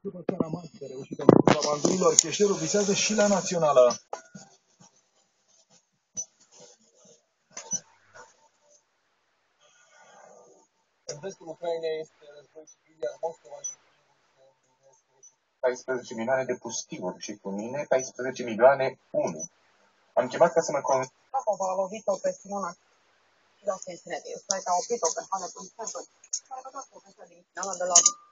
După seara mare de reușită în cursa bandurilor, Cheșterul visează și la națională. În vestul Ucrainei este război civil, iar Moscova și se 14 milioane de pustiuri și cu mine 14 milioane 1. Am chemat ca să mă con... Popova a lovit-o pe Simona 要先ย来点，所以ไปเราเป็นผู้สนับสนุนใ